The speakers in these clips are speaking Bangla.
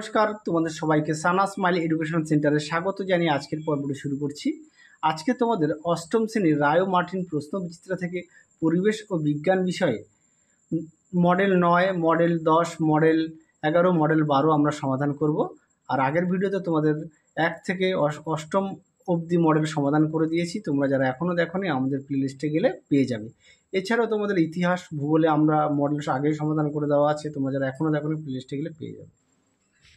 নমস্কার, তোমাদের সবাইকে সানা স্মাইল এডুকেশন সেন্টারে স্বাগত জানিয়ে আজকের পর্বটি শুরু করছি। আজকে তোমাদের অষ্টম শ্রেণির রায় মার্টিন প্রশ্ন বিচিত্রা থেকে পরিবেশ ও বিজ্ঞান বিষয়ে মডেল নয়, মডেল দশ, মডেল এগারো, মডেল বারো আমরা সমাধান করব। আর আগের ভিডিওতে তোমাদের এক থেকে অষ্টম অবধি মডেল সমাধান করে দিয়েছি। তোমরা যারা এখনও দেখোনি, আমাদের প্লেলিস্টে গেলে পেয়ে যাবে। এছাড়াও তোমাদের ইতিহাস, ভূগোলে আমরা মডেল আগেই সমাধান করে দেওয়া আছে। তোমরা যারা এখনও দেখোনি, প্লেলিস্টে গেলে পেয়ে যাবে।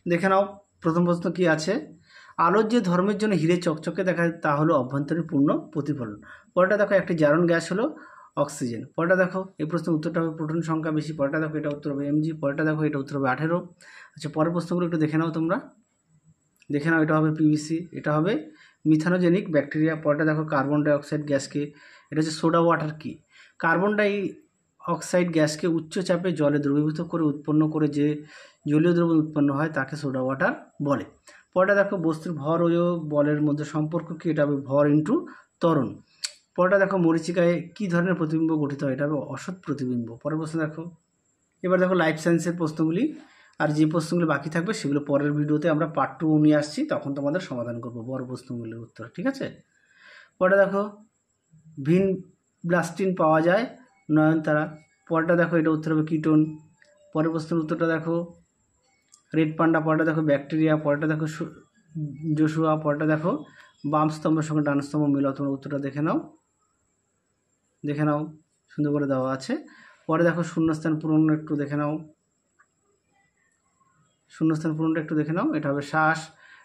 দেখে নাও, প্রথম প্রশ্ন কি আছে? আলোর যে ধর্মের জন্য হিরে চকচকে দেখা তা হলো অভ্যন্তরীণ পূর্ণ প্রতিফলন। পরেরটা দেখো, একটি জারণ গ্যাস হলো অক্সিজেন। পরেরটা দেখো, এই প্রশ্নের উত্তরটা হবে প্রোটন সংখ্যা বেশি, পরেরটা দেখো, এটা উত্তর হবে এমজি পরেরটা দেখো, এটা উত্তর হবে আঠেরো। আচ্ছা পরের প্রশ্নগুলো একটু দেখে নাও তোমরা। দেখে নাও, এটা হবে পিভিসি এটা হবে মিথানোজেনিক ব্যাকটেরিয়া পরেরটা দেখো কার্বন ডাইঅক্সাইড গ্যাসকে। এটা হচ্ছে সোডা ওয়াটার কি? কার্বন ডাই অক্সাইড গ্যাসকে উচ্চ চাপে জলে দ্রবীভূত করে উৎপন্ন করে যে জলীয় দ্রবণ উৎপন্ন হয় তাকে সোডা ওয়াটার বলে। পরেটা দেখো, বস্তুর ভর ও বলের মধ্যে সম্পর্ক কী? এটা হবে ভর ইন্টু ত্বরণ। পরেটা দেখো, মরিচিকায় কী ধরনের প্রতিবিম্ব গঠিত হয়? এটা হবে অসৎ প্রতিবিম্ব। পরের প্রশ্ন দেখো, এবার দেখো লাইফ সায়েন্সের প্রশ্নগুলি। আর যে প্রশ্নগুলি বাকি থাকবে সেগুলো পরের ভিডিওতে আমরা পার্ট টু নিয়ে আসছি, তখন তোমাদের সমাধান করব বড় প্রশ্নগুলির উত্তর, ঠিক আছে? পরে দেখো, ভিন ব্লাস্টিন পাওয়া যায় নয়নতারা পরটা দেখো, এটা উত্তর হবে কিটোন। পরের প্রশ্নের উত্তরটা দেখো, রেড পান্ডা, পরটা দেখো ব্যাকটেরিয়া, পরটা দেখো জোশুয়া পরটা দেখো বাম স্তম্ভের সঙ্গে ডান স্তম্ভ মিলাও। তোমরা উত্তরটা দেখে নাও। দেখে নাও, সুন্দর করে দেওয়া আছে। পরে দেখো শূন্যস্থান পূরণ একটু দেখে নাও। শূন্যস্থান পূরণটা একটু দেখে নাও, এটা হবে শ্বাস।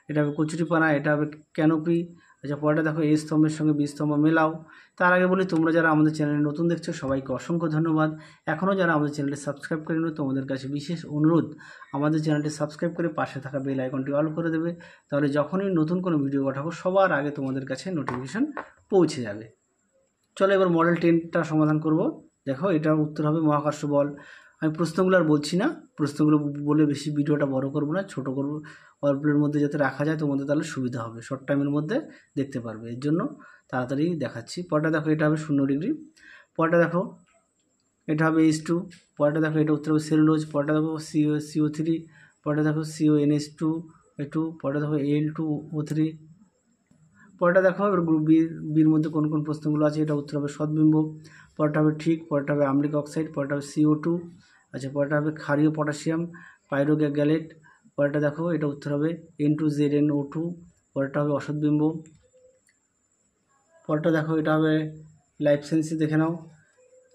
এটা হবে কচুরিপানা, এটা হবে ক্যানোপি। আচ্ছা পরেটা দেখো এই স্তম্ভের সঙ্গে বি স্তম্ভ মেলাও। তার আগে বলি, তোমরা যারা আমাদের চ্যানেলে নতুন দেখছ, সবাইকে অসংখ্য ধন্যবাদ। এখনও যারা আমাদের চ্যানেলটি সাবস্ক্রাইব করেনি তোমাদের কাছে বিশেষ অনুরোধ, আমাদের চ্যানেলটি সাবস্ক্রাইব করে পাশে থাকা বেল আইকনটি অল করে দেবে। তাহলে যখনই নতুন কোনো ভিডিও পাঠাবো, সবার আগে তোমাদের কাছে নোটিফিকেশন পৌঁছে যাবে। চলো এবার মডেল টেনটা সমাধান করব। দেখো, এটার উত্তর হবে মহাকর্ষ বল। আমি প্রশ্নগুলো আর বলছি না। প্রশ্নগুলো বলে বেশি ভিডিওটা বড় করব না, ছোট করব। অল্পের মধ্যে যাতে রাখা যায়, তোমাদের তাহলে সুবিধা হবে। শর্ট টাইমের মধ্যে দেখতে পারবে। এর জন্য তাড়াতাড়ি দেখাচ্ছি। পরটা দেখো, এটা হবে শূন্য ডিগ্রি। পরটা দেখো, এটা হবে এইচ টু পরটা দেখো, এটা উত্তর হবে সেলুলোজ। পরটা দেখো সিও সিও থ্রি পরটা দেখো CO NS two A two পরটা দেখো এল টু ও থ্রি পরটা দেখো, এবার গ্রুপ বি বির মধ্যে কোন কোন প্রশ্নগুলো আছে, এটা উত্তর হবে সদ্বিম্ব পরটা হবে ঠিক পরটা হবে আম্লিক অক্সাইড পরটা হবে সিও টু আচ্ছা পরটা হবে ক্ষারীয় পটাশিয়াম পাইরোগ্যা গ্যালেট পরটা দেখো, এটা উত্তর হবে N two Z N O two পরটা হবে অসৎবিম্ব পরটা দেখো, এটা হবে লাইফ সায়েন্সে দেখে নাও,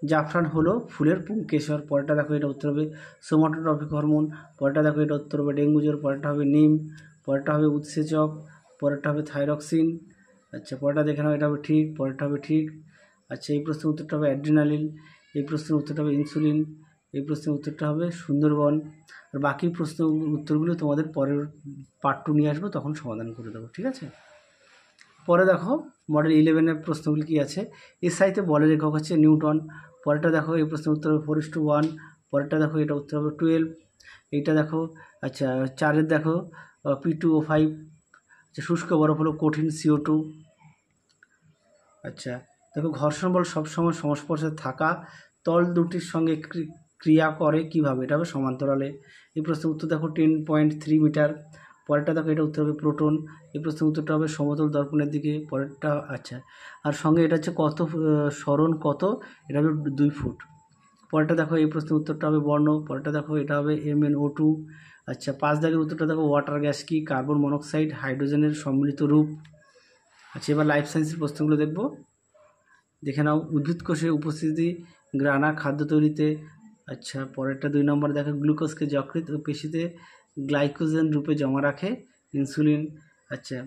জাফরান হলো ফুলের পুংকেশর পরটা দেখো, এটা উত্তর হবে সোমাটোট্রপিক হরমোন পরটা দেখো, এটা উত্তর হবে ডেঙ্গু জ্বর পরটা হবে নিম পরটা হবে উৎসেচক, পরেরটা হবে থাইরক্সিন আচ্ছা পরটা দেখে নাও, এটা হবে ঠিক, পরেরটা হবে ঠিক। আচ্ছা এই প্রশ্নের উত্তরটা হবে অ্যাড্রিনালিন, এই প্রশ্নের উত্তরটা হবে ইনসুলিন, এই প্রশ্নের উত্তরটা হবে সুন্দরবন। আর বাকি প্রশ্ন উত্তরগুলো তোমাদের পরের পার্ট টু নিয়ে আসব, তখন সমাধান করে দেবো, ঠিক আছে? পরে দেখো মডেল ইলেভেনের প্রশ্নগুলি কী আছে? এর সাইতে বলের একক হচ্ছে নিউটন, পরেরটা দেখো, এই প্রশ্নের উত্তর হবে ফোর টু ওয়ান পরেরটা দেখো, এটা উত্তর হবে টুয়েলভ এইটা দেখো আচ্ছা চারের দেখো পি টু ও ফাইভ আচ্ছা শুষ্ক বরফ হলো কঠিন সিও টু আচ্ছা দেখো ঘর্ষণ বল সবসময় সংস্পর্শে থাকা, তল দুটির সঙ্গে ক্রি- ক্রিয়া করে কীভাবে? এটা হবে সমান্তরালে। এই প্রশ্নের উত্তর দেখো টেন পয়েন্ট থ্রি মিটার পরেরটা দেখো এটা উত্তর হবে প্রোটন এই প্রশ্নের উত্তরটা হবে সমতল দর্পণের দিকে, পরেরটা আচ্ছা আর সঙ্গে এটা হচ্ছে কত স্মরণ কত? এটা হবে দুই ফুট। পরেরটা দেখো এই প্রশ্নের উত্তরটা হবে বর্ণ, পরেরটা দেখো এটা হবে এম এন ও টু আচ্ছা পাঁচ দাগের উত্তরটা দেখো ওয়াটার গ্যাস কি? কার্বন মনোক্সাইড হাইড্রোজেনের সম্মিলিত রূপ। আচ্ছা এবার লাইফ সায়েন্সের প্রশ্নগুলো দেখব। দেখে নাও, উদ্ভিদ কোষে উপস্থিতি, গ্রানা, খাদ্য তৈরিতে আচ্ছা পরেরটা দুই নম্বর দেখো গ্লুকোজকে যকৃত ও পেশিতে গ্লাইকোজেন রূপে জমা রাখে ইনসুলিন আচ্ছা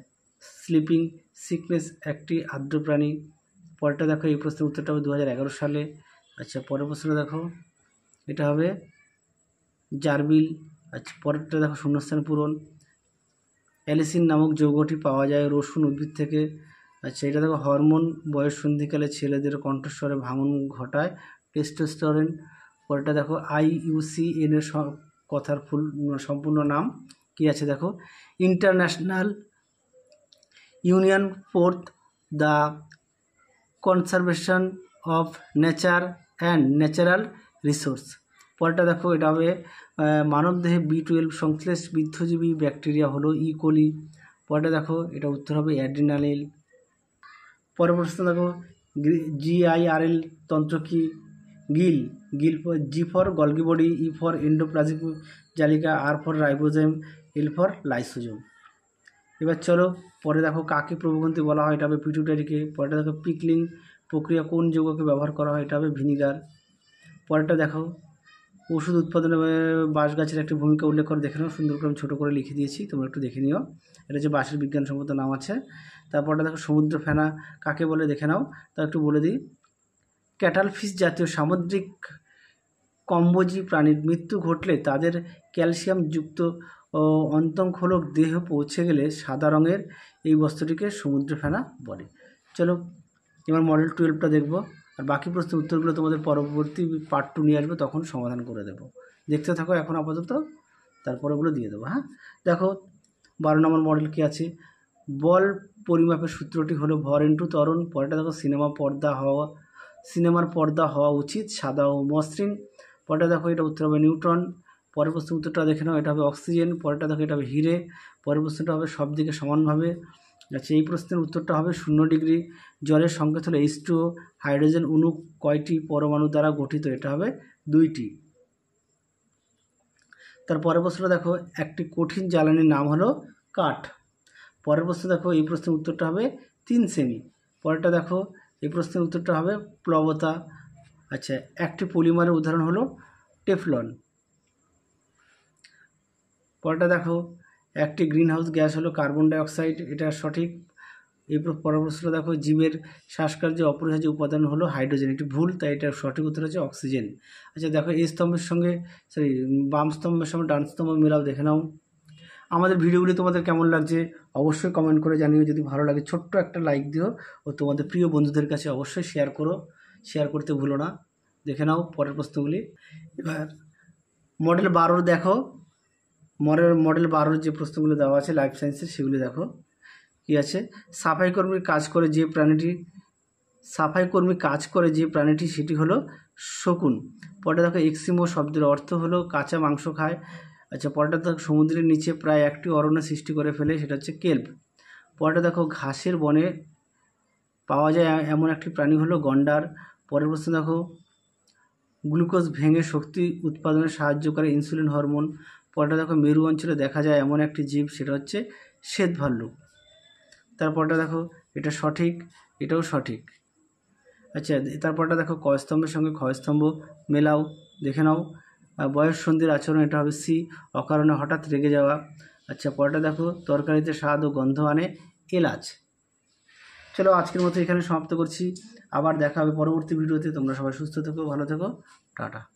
স্লিপিং সিকনেস একটি আর্দ্র প্রাণী। পরেরটা দেখো, এই প্রশ্নের উত্তরটা হবে দু হাজার এগারো সালে। আচ্ছা পরের প্রশ্নটা দেখো, এটা হবে জারবিল আচ্ছা পরেরটা দেখো শূন্যস্থান পূরণ। অ্যালিসিন নামক যৌগটি পাওয়া যায় রসুন উদ্ভিদ থেকে। আচ্ছা এটা দেখো, হরমোন বয়স সন্ধিকালে ছেলেদের কণ্ঠস্বরে ভাঙন ঘটায়, টেস্টোস্টেরন। পরেরটা দেখো আইইউসিএন এর কথার ফুল সম্পূর্ণ নাম কি আছে দেখো? International union for the conservation of nature and natural resource. পরেরটা দেখো, এটা হবে মানবদেহে বি টুয়েলভ সংশ্লেষ বৃদ্ধজীবী ব্যাকটেরিয়া হলো ই কোলি পরেরটা দেখো, এটা উত্তর হবে অ্যাড্রিনালিল পরের প্রশ্ন দেখো জিআইআরএল তন্ত্র কি? গিল। Gill G for Golgi body E for endoplasmic জালিকা R for ribosome L for lysosome এবার চলো, পরে দেখো কাকে প্রভুগ্রন্থি বলা হয়, এটা হবে পিটুটারিকে। পরেরটা দেখো, পিকলিং প্রক্রিয়া কোন যৌগকে ব্যবহার করা হয়, এটা হবে ভিনিগার। পরেরটা দেখো ওষুধ উৎপাদনে বাঁশ গাছের একটি ভূমিকা উল্লেখ করে, দেখে নাও, সুন্দর করে ছোটো করে লিখে দিয়েছি, তোমরা একটু দেখে নিও। এটা যে বাঁশের বিজ্ঞানসম্মত নাম আছে। তারপরটা দেখো, সমুদ্র ফেনা, কাকে বলে, দেখে নাও। তা একটু বলে দিই। ক্যাটাল ফিশ জাতীয় সামুদ্রিক কম্বোজি প্রাণীর মৃত্যু ঘটলে তাদের ক্যালসিয়ামযুক্ত অন্তংখোলক দেহ পৌঁছে গেলে সাদা রঙের এই বস্তুটিকে সমুদ্র ফেনা বলে। চলো, এবার মডেল টুয়েলভটা দেখব। আর বাকি প্রশ্নের উত্তরগুলো তোমাদের পরবর্তী পার্ট টু নিয়ে আসবে, তখন সমাধান করে দেবো। দেখতে থাকো এখন আপাতত তারপর ওগুলো দিয়ে দেবো হ্যাঁ? দেখো, বারো নম্বর মডেল কী আছে? বল পরিমাপের সূত্রটি হলো ভর ইন্টু তরণ পরেটা দেখো সিনেমা পর্দা হওয়া, সিনেমার পর্দা হওয়া উচিত, সাদা ও মসৃণ। পরেটা দেখো এটা উত্তর হবে নিউট্রন, পরের প্রশ্ন উত্তরটা দেখে নাও, এটা হবে অক্সিজেন, পরেরটা দেখো এটা হবে হিরে, পরের প্রশ্নটা হবে সব দিকে সমানভাবে। আচ্ছা এই প্রশ্নের উত্তরটা হবে শূন্য ডিগ্রি জলের সংকেত হলো এইচ টু হাইড্রোজেন অণু কয়টি পরমাণু দ্বারা গঠিত? এটা হবে দুইটি। তার পরের প্রশ্নটা দেখো, একটি কঠিন জ্বালানির নাম হলো কাঠ। পরের প্রশ্ন দেখো, এই প্রশ্নের উত্তরটা হবে তিন সেমি পরেরটা দেখো, এই প্রশ্নের উত্তরটা হবে প্লবতা। আচ্ছা একটি পলিমারের উদাহরণ হলো টেফলন। পরেরটা দেখো একটি গ্রিনহাউস গ্যাস হলো কার্বন ডাইঅক্সাইড, এটা সঠিক। এই পরের প্রশ্ন দেখো, জীবের শ্বাসকার্যে অপরিহার্য উপাদান হলো হাইড্রোজেন। এটি ভুল, তাই এটার সঠিক উত্তর হচ্ছে অক্সিজেন। আচ্ছা দেখো, এই স্তম্ভের সঙ্গে, সরি, বাম স্তম্ভের সঙ্গে ডান স্তম্ভ মেলাও, দেখে নাও। আমাদের ভিডিওগুলি তোমাদের কেমন লাগছে অবশ্যই কমেন্ট করে জানিও। যদি ভালো লাগে, ছোট্ট একটা লাইক দিও ও তোমাদের প্রিয় বন্ধুদের কাছে অবশ্যই শেয়ার করো। শেয়ার করতে ভুলো না। দেখে নাও পরের প্রশ্নগুলি। এবার মডেল বারোর দেখো। মডেল মডেল বারোর যে প্রশ্নগুলো দেওয়া আছে লাইফ সায়েন্সের সেগুলি দেখো। কী আছে? সাফাই কর্মীর কাজ করে যে প্রাণীটি, সাফাই কর্মী কাজ করে যে প্রাণীটি, সেটি হলো শকুন। পরে দেখো, এক্সিমো শব্দের অর্থ হলো কাঁচা মাংস খায়। আচ্ছা পরেটা দেখো, সমুদ্রের নিচে প্রায় একটি অরণ্য সৃষ্টি করে ফেলে, সেটা হচ্ছে কেল্প। পরেটা দেখো, ঘাসের বনে পাওয়া যায় এমন একটি প্রাণী হলো গন্ডার। পরের প্রশ্ন দেখো, গ্লুকোজ ভেঙে শক্তি উৎপাদনে সাহায্য করে ইনসুলিন হরমোন। পরেটা দেখো মেরু অঞ্চলে দেখা যায় এমন একটি জীব, সেটা হচ্ছে শ্বেত ভাল্লুক। তারপরটা দেখো, এটা সঠিক, এটাও সঠিক। আচ্ছা তারপরটা দেখো কয়স্তম্ভের সঙ্গে ক্ষয়স্তম্ভ মেলাও, দেখে নাও। বয়স সন্ধির আচরণ, এটা হবে সি, অকারণে হঠাৎ রেগে যাওয়া। আচ্ছা পরটা দেখো, তরকারিতে স্বাদ ও গন্ধ আনে এলাচ। চলো, আজকের মতো এখানে সমাপ্ত করছি। আবার দেখা হবে পরবর্তী ভিডিওতে। তোমরা সবাই সুস্থ থেকো, ভালো থেকো। টাটা।